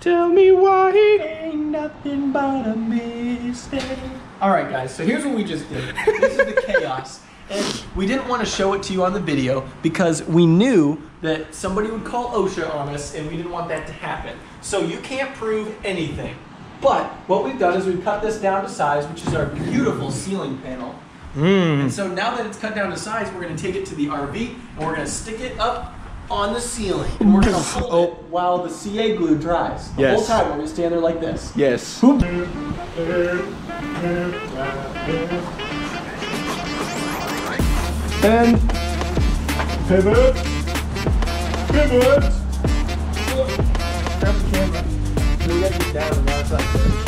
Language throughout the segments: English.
Tell me why ain't nothing but a mistake. All right, guys. So here's what we just did. This is the chaos, and we didn't want to show it to you on the video because we knew that somebody would call OSHA on us, and we didn't want that to happen. So you can't prove anything. But what we've done is we've cut this down to size, which is our beautiful ceiling panel. Hmm. And so now that it's cut down to size, we're going to take it to the RV and we're going to stick it up on the ceiling. And we're to hold oh. it while the CA glue dries. The whole time we're to stand there like this. Yes. And pivot, pivot. Grab the camera. We gotta get down and now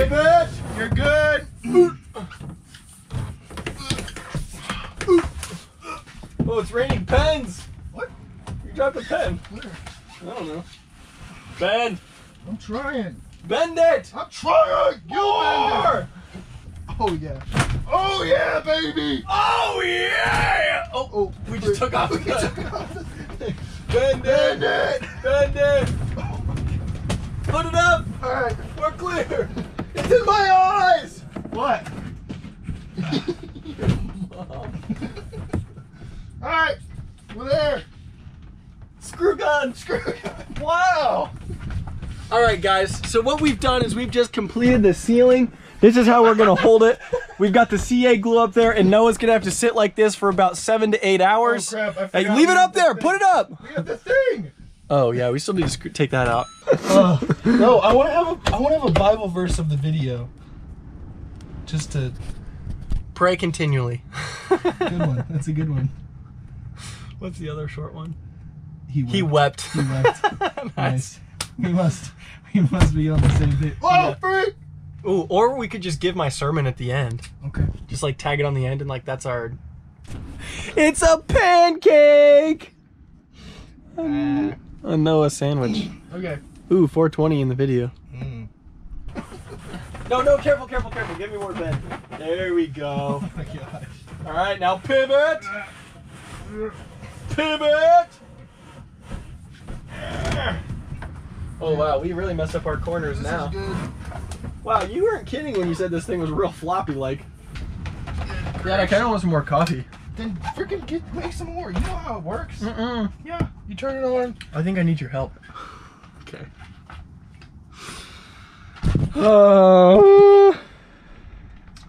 Pivot. You're good. Oh, it's raining pens. What? You dropped a pen. Where? I don't know. Bend. I'm trying. Bend it. I'm trying. You bend it. Oh yeah. Oh yeah, baby. Oh yeah. Oh, Oh, we just took off the We gun. took off the thing. Bend Bend it. it. Bend it. Oh, Put it up. All right. We're clear. It's in my eyes. What? All right. We're there. Screw gun. Screw gun. Wow. All right, guys. So what we've done is we've just completed the ceiling. This is how we're gonna hold it. We've got the CA glue up there, and Noah's gonna have to sit like this for about seven to eight hours. Oh, crap, Hey, leave it up there. the Put it up. We have the thing. Oh yeah, we still need to take that out. No, I want to have a I want to have a Bible verse of the video. Just to Pray continually. good one. That's a good one. What's the other short one? He He wept. wept. He wept. nice. nice. We must we must be on the same page. Oh, freak. Ooh, or we could just give my sermon at the end. Okay. Just like tag it on the end and like that's our. It's a pancake. Ah. A Noah sandwich. Okay. Ooh, 420 in the video. Mm. No, no, careful, careful, careful. Give me more bend. There we go. Oh my gosh. All right, now pivot. Pivot. Oh wow, we really messed up our corners This now. is good. Wow, you weren't kidding when you said this thing was real floppy like. Yeah, I kind of want some more coffee. Then freaking get make some more. You know how it works. Mm-mm. Yeah. You turn it on. I think I need your help. Okay. Uh,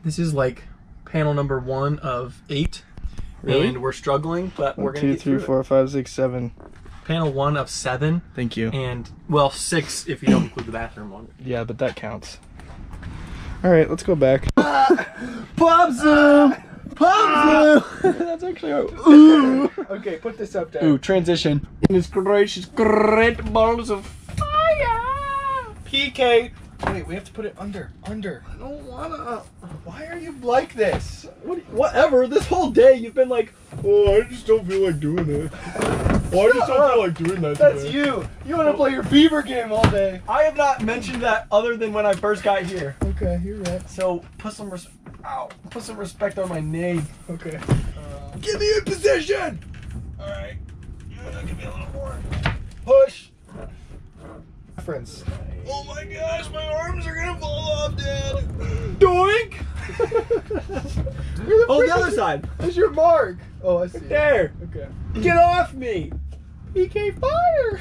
this is like panel number one of eight. Really? And we're struggling, but we're gonna two, get three, through it. four, five, six, seven. Panel one of seven, Thank you. and well, six if you don't include the bathroom one. Yeah, but that counts. All right, let's go back. Pop zoom, pop zoom. That's actually our. Ooh. okay, put this up there. Ooh, transition. Goodness gracious, great balls of fire. PK. Wait, we have to put it under. Under. I don't wanna. Why are you like this? What, whatever. This whole day you've been like, Oh, I just don't feel like doing it. Why I just don't feel like doing that. that's today. you. You want to play your beaver game all day? I have not mentioned that other than when I first got here. Okay, you're right. So put some res- ow, put some respect on my name. Okay. Uh, Get me a position. all right. Give me a little more. Push. Friends. Oh my gosh, my arms are gonna fall off, Dad. Doink. oh, the other side. That's your mark. Oh, I see. There. Okay. Get off me. PK fire.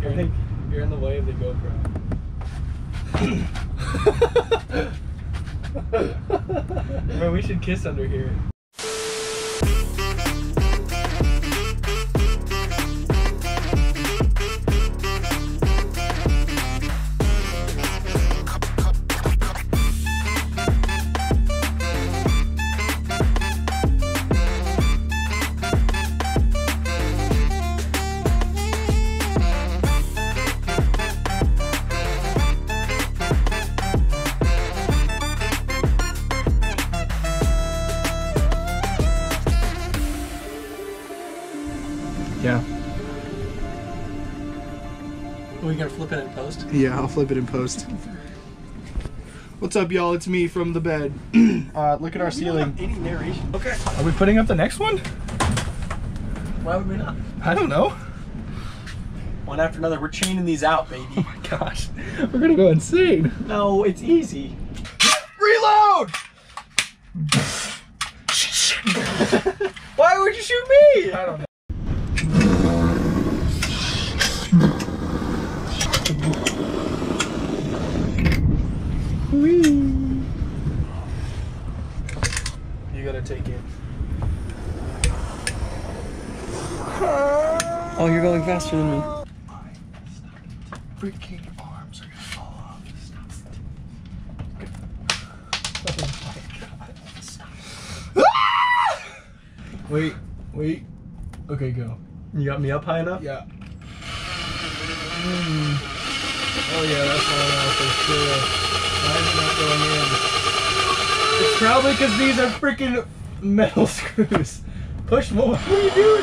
I think you're in the way of the GoPro. Bro, we should kiss under here. Yeah. Are we gonna flip it in post? Yeah, I'll flip it in post. What's up, y'all? It's me from the bed. uh, look at our ceiling. Any narration? Okay. Are we putting up the next one? Why would we not? I don't know. One after another. We're chaining these out, baby. Oh my gosh, we're gonna go insane. no, it's easy. Reload! Why would you shoot me? I don't know. You gotta take it. Oh, you're going faster than me. Freaking arms are gonna fall off. Wait, wait. Okay, go. You got me up high enough? Yeah. Mm. Oh yeah, that's falling off for sure. Why is it not going in? It's probably because these are freaking metal screws. Push more. What are you doing?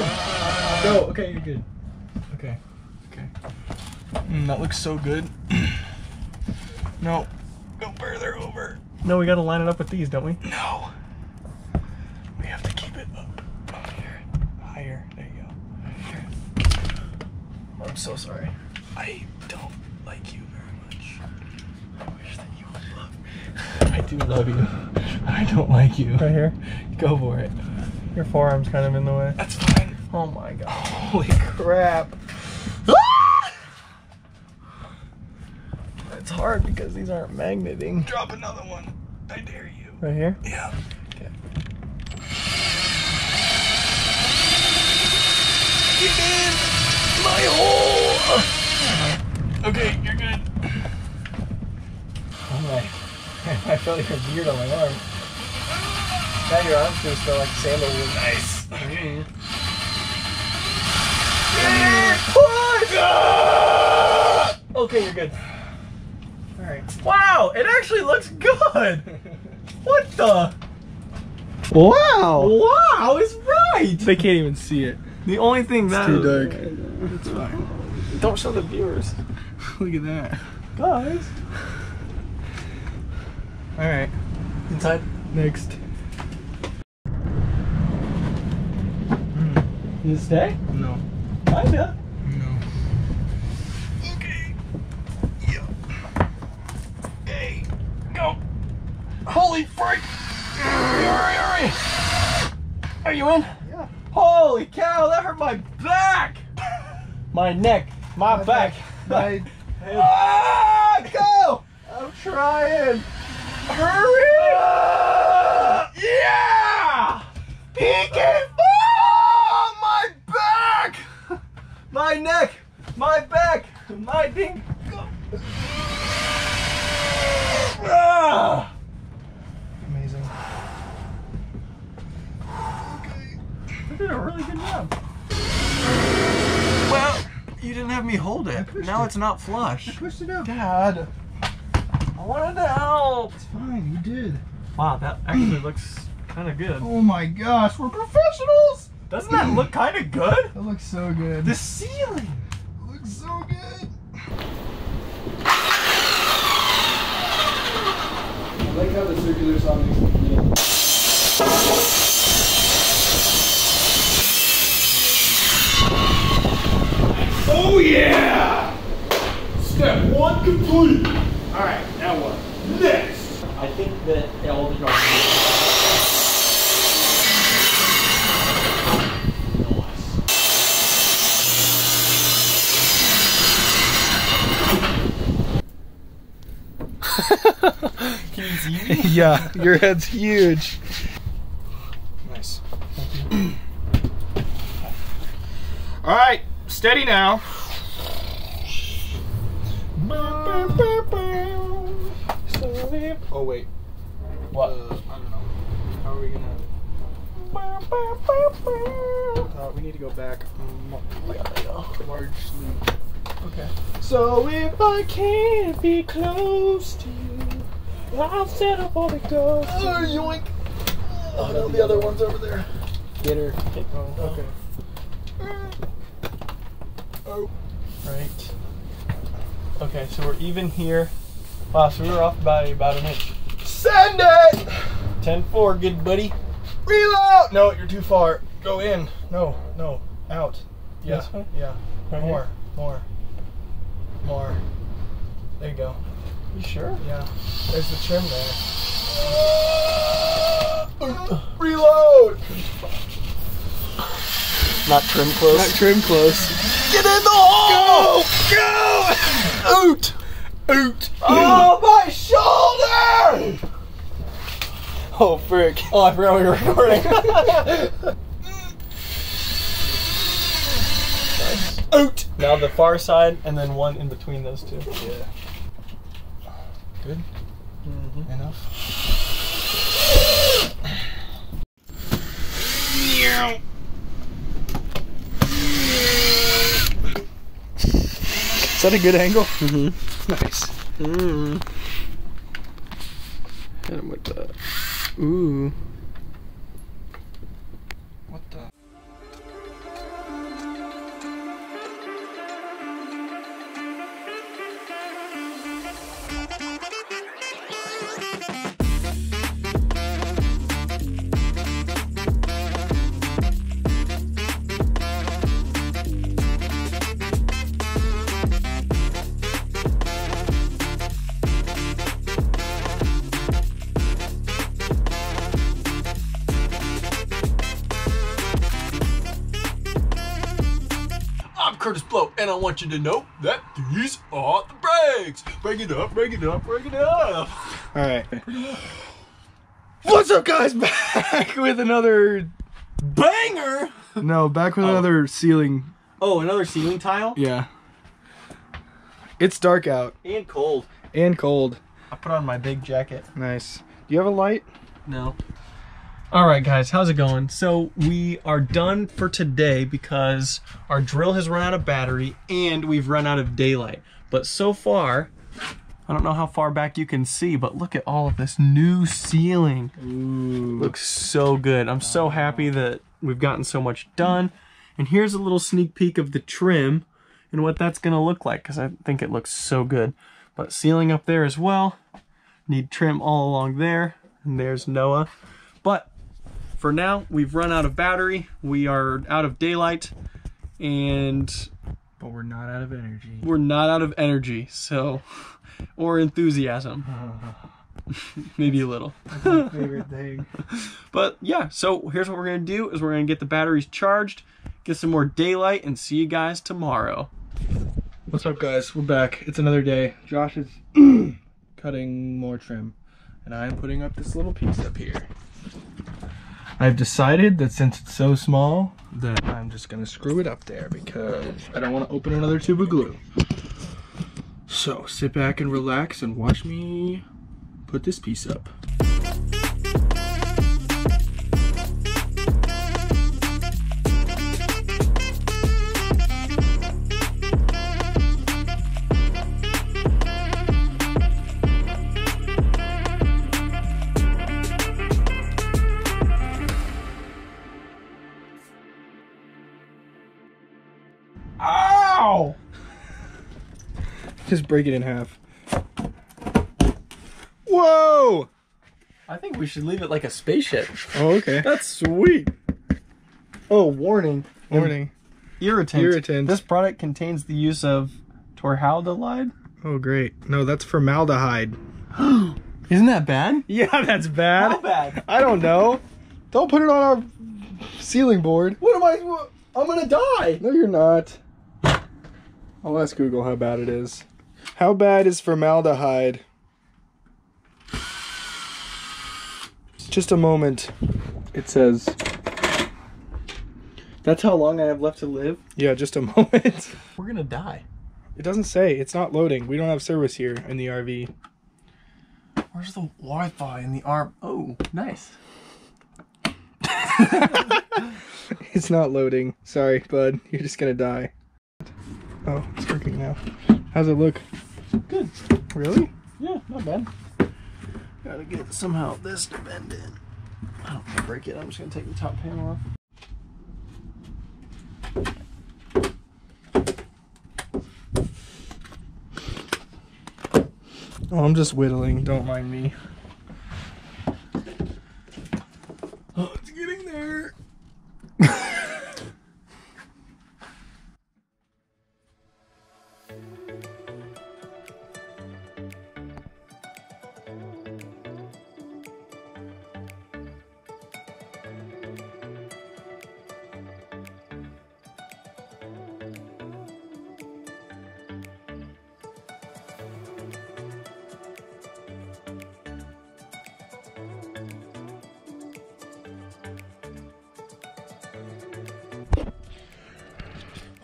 Go. Okay, you're good. Okay. Okay. Mm, that looks so good. no. Go further over. No, we gotta line it up with these, don't we? No. We have to keep it up. Up here. Higher. There you go. Here. I'm so sorry. I don't like you very much. I wish that you would love me. I do love you. I don't like you. Right here. Go for it. Your forearm's kind of in the way. That's fine. Oh my god. Holy crap. It's hard because these aren't magneting. Drop another one. I dare you. Right here? Yeah. Okay. Get in my hole. Okay, you're good. Oh my. I felt your beard on my arm. Now your arm's gonna smell like sandalwood. Nice. Mm. Okay, you're good. Alright. Wow, it actually looks good! What the? Wow. Wow, it's right! They can't even see it. The only thing that too dark. It's fine. Don't show the viewers. Look at that. Guys. Alright, Inside. next. Does it stay? No. Kinda. Holy freak! Hurry, hurry! Are you in? Yeah. Holy cow, that hurt my back! My neck, my, back, my head. Ah, go! I'm trying. Hurry! Ah, yeah! He can. Oh, my back! My neck, my back, my ding. Ah! You did a really good job. Well, you didn't have me hold it. Now it. it's not flush. Pushed it out. Dad, I wanted to help. It's fine, you did. Wow, that actually looks kind of good. Oh my gosh, we're professionals! Doesn't that look kind of good? That looks so good. The ceiling. looks so good. I like how the circular saw makes me feel. Oh yeah! Step one complete. All right, now what? Next. I think that all the Can you see me? Yeah, your head's huge. Nice. All right, steady now. Oh wait. What? Uh, I don't know. How are we gonna? Uh, we need to go back largely. Okay. So if I can't be close to you, I'll settle for the ghost. Oh, yoink! Oh no, the other one's over there. Get her. Oh, okay. Oh. Right. Okay, so we're even here. Wow, so we were off by about an inch. Send it! 10-4, good buddy. Reload! No, you're too far. Go in. No, no. Out. Yeah. This way? Yeah. Right more. here? More. More. There you go. You sure? Yeah. There's the trim there. Reload! Not trim close. Not trim close. Get in the hole! Go! Go! Out! Out! Oh, my shoulder! Oh, frick. Oh, I forgot we were recording. Oot! now the far side, and then one in between those two. Yeah. Good. Mm-hmm. Enough. Is that a good angle? Mm-hmm. Nice. Mm. Hit him with the. Ooh. Kurtis Blow, and I want you to know that these are the breaks. Break it up, break it up, break it up. All right. What's up, guys? Back with another. Banger! No, back with oh. another ceiling. Oh, another ceiling tile? Yeah. It's dark out And cold. and cold. I put on my big jacket. Nice. Do you have a light? No. All right, guys, how's it going? So we are done for today because our drill has run out of battery and we've run out of daylight. But so far, I don't know how far back you can see, but look at all of this new ceiling. Ooh. Looks so good. I'm so happy that we've gotten so much done. And here's a little sneak peek of the trim and what that's gonna look like because I think it looks so good. But ceiling up there as well. Need trim all along there. And there's Noah. For now, we've run out of battery. We are out of daylight. And But we're not out of energy. we're not out of energy. So, or enthusiasm. Maybe a little. favorite thing. But yeah, so here's what we're gonna do is we're gonna get the batteries charged, get some more daylight, and see you guys tomorrow. What's up, guys? We're back. It's another day. Josh is cutting more trim, and I'm putting up this little piece up here. I've decided that since it's so small, that mm-hmm. I'm just gonna screw it up there because I don't want to open another tube of glue. So sit back and relax and watch me put this piece up. Just break it in half. Whoa! I think we should leave it like a spaceship. Oh, okay. That's sweet. Oh, warning. Warning. Irritant. Irritant. This product contains the use of torhaldolide. Oh, great. No, that's formaldehyde. Isn't that bad? Yeah, that's bad. How bad? I don't know. Don't put it on our ceiling board. What am I? what- I'm gonna die. No, you're not. I'll ask Google how bad it is. How bad is formaldehyde? Just a moment. It says. That's how long I have left to live. Yeah, just a moment. We're gonna die. It doesn't say. It's not loading. We don't have service here in the RV. Where's the Wi-Fi in the arm? Oh, nice. It's not loading. Sorry, bud. You're just gonna die. Oh, it's working now. How's it look? Good. Really? Yeah, not bad. Gotta get somehow this to bend in. I don't want to break it. I'm just gonna take the top panel off. Oh, I'm just whittling. Don't mind me.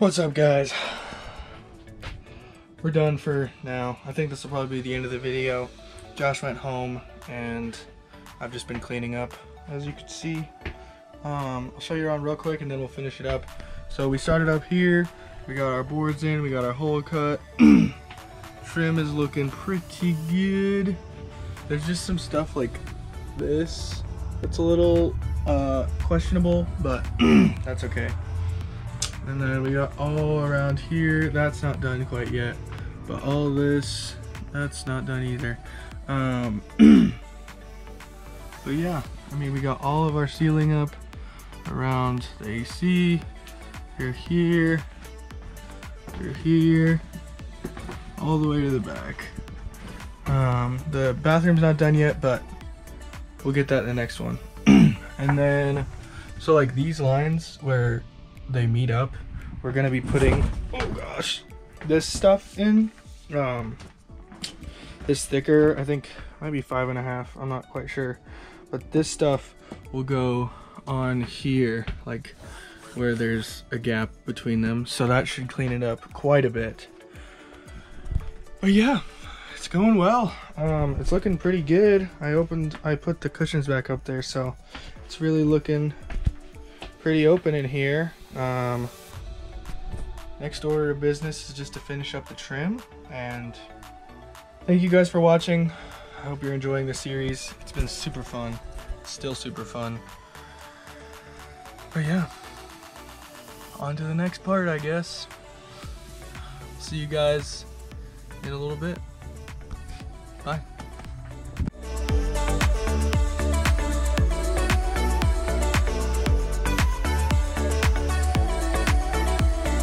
What's up, guys? We're done for now. I think this will probably be the end of the video. Josh went home and I've just been cleaning up, as you can see. Um, I'll show you around real quick and then we'll finish it up. So we started up here. We got our boards in. We got our hole cut. Trim is looking pretty good. There's just some stuff like this It's a little uh, questionable, but that's okay. And then we got all around here. That's not done quite yet. But all this, that's not done either. Um, but yeah, I mean, we got all of our ceiling up around the AC. Here, here, all the way to the back. Um, the bathroom's not done yet, but we'll get that in the next one. and then, so like these lines where they meet up, we're gonna be putting, oh gosh, this stuff in. Um, this thicker, I think might be five and a half, I'm not quite sure. But this stuff will go on here, like where there's a gap between them. So that should clean it up quite a bit. But yeah, it's going well. Um, it's looking pretty good. I opened, I put the cushions back up there, so it's really looking pretty open in here. Um, next order of business is just to finish up the trim and thank you guys for watching. I hope you're enjoying the series. It's been super fun. Still super fun. But yeah, on to the next part, I guess. See you guys in a little bit.